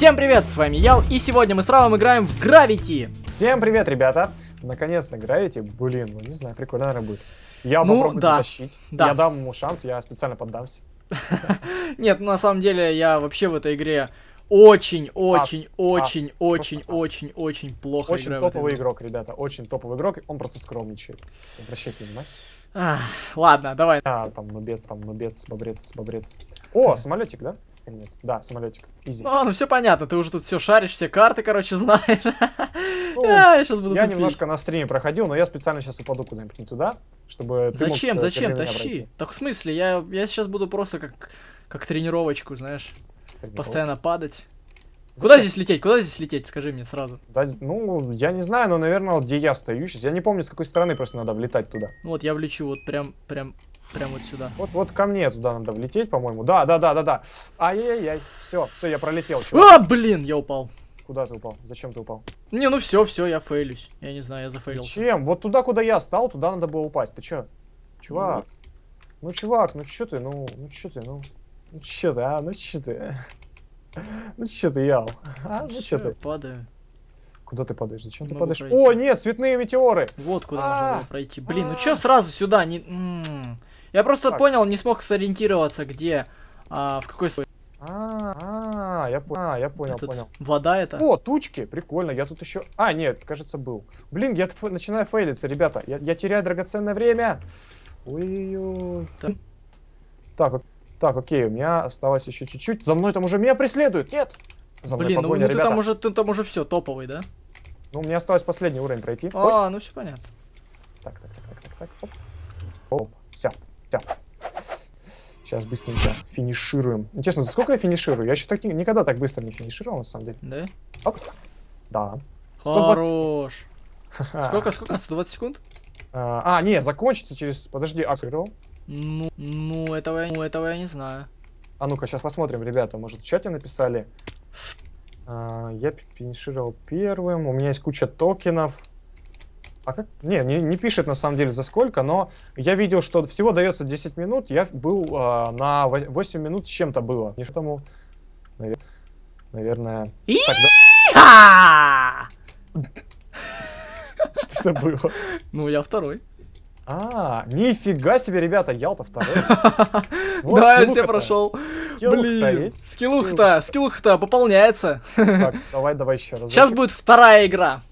Всем привет, с вами Ял, и сегодня мы с Равом играем в Gravity. Всем привет, ребята! Наконец-то Gravity, блин, ну не знаю, прикольно, наверное, будет. Я Ну, попробую да, затащить. да. Я дам ему шанс, я специально поддамся. Нет, на самом деле я вообще в этой игре очень, очень, Ас, очень, ас, очень, ас. очень, очень плохо Очень играю эту топовый игрок, ребята, очень топовый игрок, он просто скромничает. Обращайте внимание. Ах, Ладно, давай. А, там нубец, там нубец, бобрец, бобрец. О, самолетик, да? Нет? Да, самолетик. Изи. Ну, ну все понятно, ты уже тут все шаришь, все карты, короче, знаешь. Ну, А, Я сейчас буду Я тупить. немножко на стриме проходил, но я специально сейчас упаду куда-нибудь не туда, чтобы ты мог, Зачем, зачем, тащи. пройти. Так в смысле, я, я сейчас буду просто как, как тренировочку, знаешь, Так, постоянно падать. Зачем? Куда здесь лететь? Куда здесь лететь? Скажи мне сразу. Да, ну, я не знаю, но, наверное, вот где я стою сейчас. Я не помню, с какой стороны просто надо влетать туда. Ну Вот я влечу вот прям, прям, прям вот сюда. Вот, вот ко мне туда надо влететь, по-моему. Да, да, да, да, да. Ай-яй-яй. Все, все, я пролетел. чувак. А, блин, я упал. Куда ты упал? Зачем ты упал? Не, ну все, все, я фейлюсь. Я не знаю, я зафейлился. Зачем? Вот туда, куда я стал, туда надо было упасть. Ты чё? Чувак. Ну, чувак, ну чё ты, ну, ну чё ты, ну. Ну чё ты, а? Ну чё ты? Ну чё ты, Ял? А, ну чё я ты? падаю. Куда ты падаешь? Зачем ты падаешь? пройти. О, нет, цветные метеоры! Вот куда можно А, было пройти. Блин, ну а. чё сразу сюда? Не... м. Я просто Так. понял, не смог сориентироваться, где, а, в какой слой. А, я понял, а, я понял, Этот- понял. Вода это. О, тучки, прикольно, я тут еще... А, нет, кажется, был. Блин, я начинаю фейлиться, ребята, я, я теряю драгоценное время. Ой-ой-ой. Так. Так, ок- так, окей, у меня осталось еще чуть-чуть. За мной там уже меня преследуют, нет! За мной Блин, ну, погоня, ну ты там уже, ты там уже все топовый, да? Ну, мне осталось последний уровень пройти. Ой. А, ну все понятно. Так, так, так, так, так, так, оп. Оп, все, все. Сейчас быстренько финишируем. Честно, за сколько я финиширую? Я еще так ни- никогда так быстро не финишировал, на самом деле. Да? Оп. Да. 120. Хорош. Сколько, сколько? 120 секунд? А, а, не, закончится через... Подожди, а сыграл? Ну, ну этого, я, ну, этого я не знаю. А ну-ка, сейчас посмотрим, ребята. Может, в чате написали. А, я финишировал первым. У меня есть куча токенов. А как? Не, не, не пишет на самом деле за сколько, но я видел, что всего дается 10 минут. Я был а, на во- 8 минут с чем-то было. Не тому, навер- наверное... И- Так, Ха! да, что это было? Ну, я второй. А, нифига себе, ребята, Ялта второй. Да, я все прошел. Блин, скиллух-то, скиллух-то пополняется. Так, давай, давай еще раз. Сейчас будет вторая игра.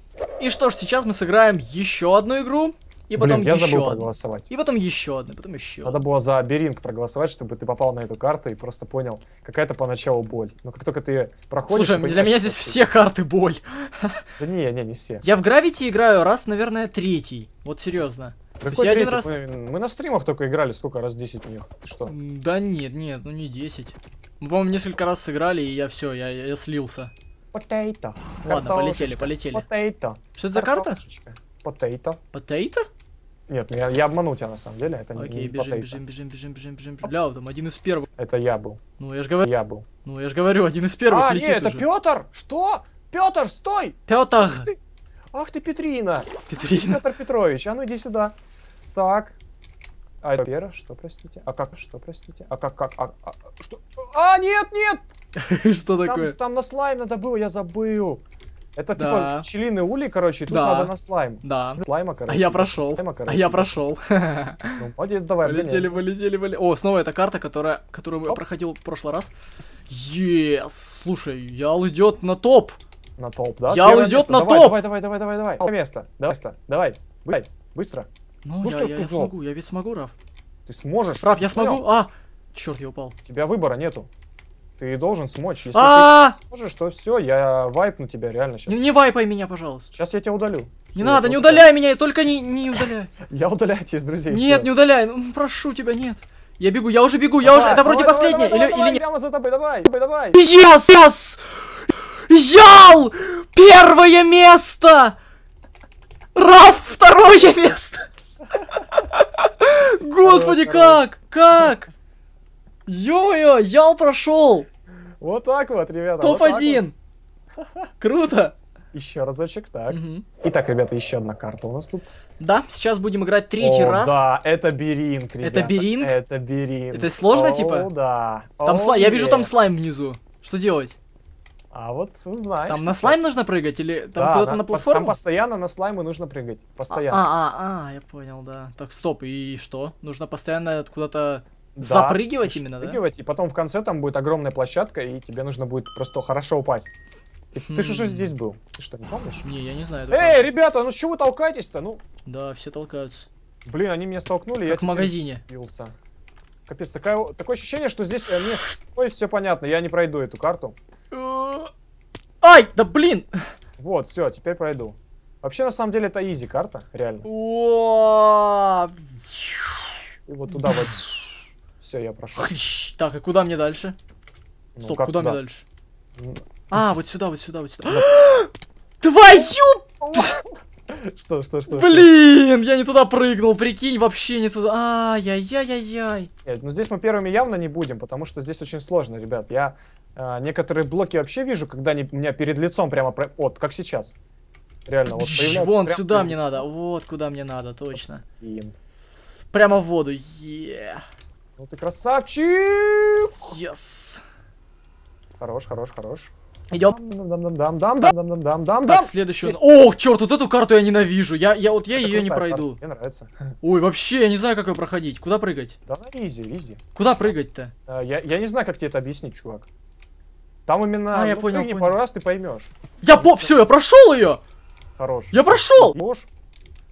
И что ж, сейчас мы сыграем еще одну игру, и потом Блин, я забыл еще одну. проголосовать. И потом еще одну, потом еще Надо было за Беринг проголосовать, чтобы ты попал на эту карту и просто понял, какая-то поначалу боль. Но как только ты проходишь... Слушай, ты для понимаешь, меня здесь все карты боль. Да не, не, не все. Я в Gravity играю раз, наверное, третий. Вот серьезно. Какой есть я один раз- Мы, мы на стримах только играли, сколько раз 10 в них. Ты что? Да нет, нет, ну не 10. Мы, по-моему, несколько раз сыграли, и я все, я, я слился. Потейто. Ладно, полетели, полетели. Потейто. Что это за карта? Потейто. Потейто? Нет, ну я, я обманул тебя на самом деле, это не- Окей, не бежим, potato. бежим, бежим, бежим, бежим, бежим. Бля, там один из первых. Это я был. Ну, я же говорю, Я был. ну, я же говорю, один из первых а, летит это уже. Петр! Что? Петр, стой! Петр! Ты- Ах ты, Петрина! Петрина. Петр Петрович, а ну иди сюда. Так. А это Пера, что, простите? А как, что, простите? А как, как, а, а, что? А, нет, нет! Что такое? там на слайм надо было, я забыл. Это типа пчелиный улей, короче, тут надо на слайм. Да. Слайма, А короче. я прошел. А я прошел. Ну, молодец, давай, Полетели, полетели, полетели. О, снова эта карта, которая, которую я проходил в прошлый раз. Ес, слушай, Ял идет на топ. На топ, да? Идет место. на давай, топ. Давай, давай, давай, давай, давай. Первое место. Давай, место. Давай. Быстро. Быстро. Ну, Ну я, что я, я смогу, я ведь смогу, Раф. Ты сможешь. Раф, я смогу. А, черт, я упал. У тебя выбора нету. Ты должен смочь. Если А, ты сможешь, то все, я вайпну тебя реально сейчас. не, не вайпай меня, пожалуйста. Сейчас я тебя удалю. Не надо, я не удаляй меня, только не, не удаляй. Я удаляю тебя из друзей. Нет, не удаляй, ну прошу тебя, нет. Я бегу, я уже бегу, я Давай, уже, это вроде давай, последнее, давай, или, давай, или нет. Прямо за тобой, давай, давай, давай. Yes, yes! Ял! Первое место! Раф, второе место! Господи, как? Как? Ё-моё, Ял прошел! Вот так вот, ребята. вот так Топ-1! Круто! вот. Еще разочек, так. Мгм. Итак, ребята, еще одна карта у нас тут. Да, сейчас будем играть третий О, раз. Да, это Беринг, ребята. Беринг? Это Беринг. Это сложно, О, типа? да. Там О, слайм, я вижу там слайм внизу. Что делать? А вот узнаешь. Там на сейчас. слайм нужно прыгать или там Да, куда-то на- на платформу? Там постоянно на слаймы нужно прыгать. А, Постоянно. а, а, я понял, да. Так, стоп, и что? Нужно постоянно куда-то Да, запрыгивать именно, да? Запрыгивать, и потом в конце там будет огромная площадка, и тебе нужно будет просто хорошо упасть. И Ты же уже Хм. здесь был. Ты что, не помнишь? Не, я не знаю. это Эй, ребята, ну с чего вы толкаетесь-то? Ну, Да, все толкаются. блин, они меня столкнули, я Как в теперь магазине. сбился. Капец, такая, такое ощущение, что здесь э, мне ой, все понятно, я не пройду эту карту. Ай, да блин! Вот, все, теперь пройду. Вообще, на самом деле, это изи карта, реально. И вот туда вот. Все, я прошел. Так, и куда мне дальше? Ну, Стоп, куда мне дальше? А, вот сюда, вот сюда, вот сюда. Твою! Что, что, что? Блин, я не туда прыгнул, прикинь, вообще не туда. Ай-яй-яй-яй. Нет, ну здесь мы первыми явно не будем, потому что здесь очень сложно, ребят. Я а, некоторые блоки вообще вижу, когда они у меня перед лицом прямо... про- Вот, как сейчас. Реально, вот появляются Вон сюда мне надо, вот куда мне надо, точно. Блин. Прямо в воду. Е. Ну ты красавчик! Yes. Хорош, хорош, хорош. Идем. дам дам дам дам дам дам дам дам дам так следующую. Ох, черт, вот эту карту я ненавижу. Я, я вот я ее не пройду. Мне нравится. Ой, вообще, я не знаю, как ее проходить. Куда прыгать? Да, изи, изи. Куда прыгать-то? Я, я не знаю, как тебе это объяснить, чувак. Там именно. А, я понял. Прыгни пару раз, ты поймешь. Я по, все, я прошел ее. Хорош. Я прошел.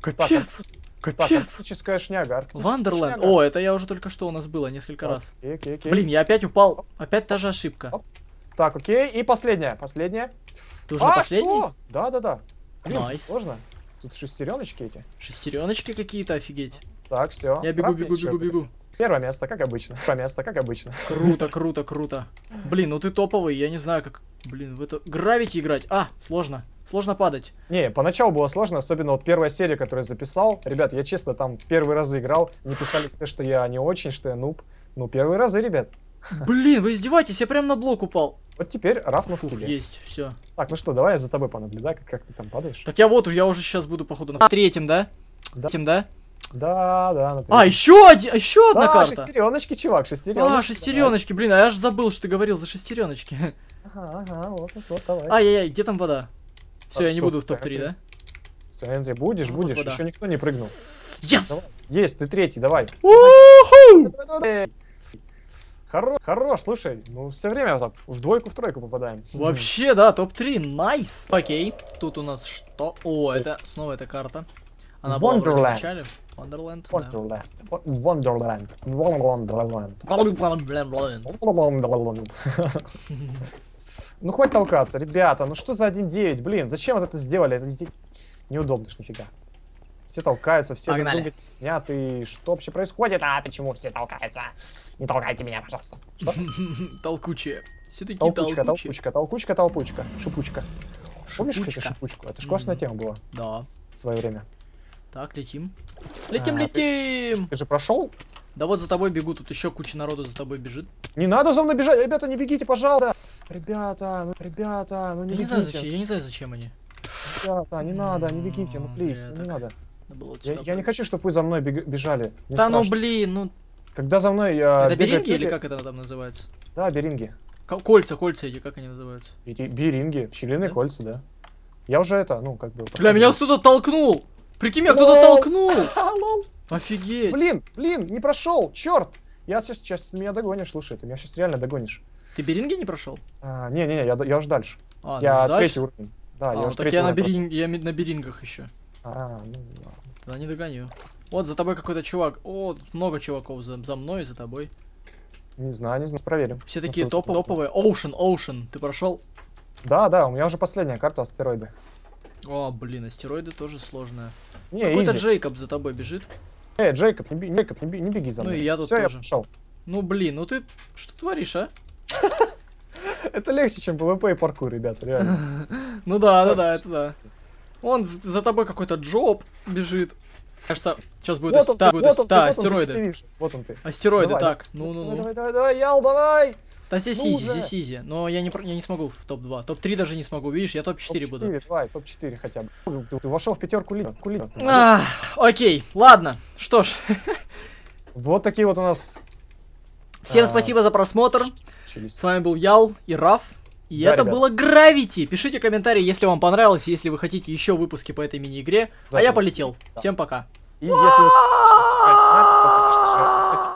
Капец. Капец. Арктическая шняга. Арктическая Wonderland. Шняга. О, это я уже только что у нас было несколько раз. Блин, я опять упал. Опять та же ошибка. Так, окей. И последняя. Последняя. Ты уже а, последний? что? Да, да, да. Блин, Nice. Сложно. Тут шестереночки эти. Шестереночки какие-то, офигеть. Так, все. Я бегу, бегу, бегу, бегу. Первое место, как обычно. Первое место, как обычно. Круто, круто, круто. Блин, ну ты топовый, я не знаю, как... Блин, в это... Гравити играть. А, сложно. Сложно падать. Не, поначалу было сложно, особенно вот первая серия, которую я записал. Ребят, я честно там первый раз играл. Не писали все, что я не очень, что я нуб. Ну, первые разы, ребят. Блин, вы издеваетесь, я прям на блок упал. Вот теперь Раф на Фух, скилле. есть, все. Так, ну что, давай я за тобой понаблюдаю, как, как ты там падаешь. Так я вот уже, я уже сейчас буду, походу, на третьем, да? Да. Третьем, да? Да, да, на А, еще один, еще одна да, карта. шестереночки, чувак, шестереночки. А, шестереночки, блин, а я аж забыл, что ты говорил за шестереночки. Ага, ага, вот, вот, вот, давай. Ай-яй-яй, где там вода? Все, я не буду в ты, топ-3, да? Все, Эндрю, будешь, Ну, вот будешь, еще никто не прыгнул. Давай. Yes! Есть, ты третий, давай. Давай, давай, давай. Хорош, хорош, слушай, ну все время так в двойку, в тройку попадаем. Вообще, да, топ-3, найс. Окей, тут у нас что? О, это снова эта карта. Она была вроде в Wonderland. Wonderland, да. Wonderland. Wonderland. Wonderland. Wonderland. Ну хватит толкаться, ребята, ну что за 1.9, блин, зачем вот это сделали? Это не- неудобно ж нифига. Все толкаются, все друг Погнали. сняты. Что вообще происходит? А почему все толкаются? Не толкайте меня, пожалуйста. Что? Толкучие. Все-таки Толкучка, толкучие. толкучка, толкучка, толкучка, шипучка. Помнишь, кстати, шипучку? Это же классная тема была Да. в свое время. Так, летим. Летим, А, летим! Ты же прошел? Да вот за тобой бегу, тут еще куча народу за тобой бежит. Не надо за мной бежать, ребята, не бегите, пожалуйста. Ребята, ну, ребята, ну не Я не знаю, бегите. зачем, я не знаю, зачем они. Ребята, не надо, не бегите, ну плиз, не надо. Было вот Я, я не хочу, чтобы вы за мной бег- бежали. Мне Да ну страшно. блин, ну. Когда за мной я Это беринги или как это там называется? Да, беринги. Ко- Кольца, кольца эти, как они называются? Бери- Беринги, пчелиные Да? кольца, да. Я уже это, ну, как бы... Бля, меня кто-то толкнул! Прикинь, меня кто-то толкнул! Лол. Офигеть! Блин, блин, не прошел, черт! Я сейчас, сейчас ты меня догонишь, слушай, ты меня сейчас реально догонишь. Ты беринги не прошел? А, Не-не, я, д- я уже дальше. А, я ну, дальше? третий уровень. Да, А, я ну уже так третий я на, беринг... я на берингах еще. А, ну, ладно. Тогда не догоню. Вот за тобой какой-то чувак. О, тут много чуваков за, за мной и за тобой. не знаю, не знаю, проверим. Все такие Ну, топ топовые. Ocean, Ocean. Ты прошел? Да, да, у меня уже последняя карта астероиды. О, блин, астероиды тоже сложная. Не, Какой-то. Джейкоб за тобой бежит. Эй, Джейкоб, не, Джейкоб, не, не беги за Ну мной. и я тут Всё, тоже. я пошел. Ну блин, ну ты что творишь, а? Это легче, чем PvP и паркур, ребята, реально. Ну да, да, да, это да. Он за, тобой какой-то джоб бежит. Кажется, сейчас будет, Вот ас- он, да, ты, будет вот ас- он, ты, да, вот он, ты, астероиды. Вот он ты. Астероиды, Давай, так, Давай, ну-ну-ну. давай, давай, давай, Ял, давай! Да здесь Ну изи, уже. здесь изи. Но я не, я не смогу в топ-2. Топ-3 даже не смогу, видишь, я топ-4 буду. Топ-4, давай, топ-4 хотя бы. Ты, ты вошел в пятерку ты молодец. Ах, окей, ладно. Что ж, Вот такие вот у нас всем А, спасибо за просмотр. начались. С вами был Ял и Раф. И Да, это ребят. было Gravity. Пишите комментарии, если вам понравилось, если вы хотите еще выпуски по этой мини-игре. А я полетел. Да. Всем пока. И если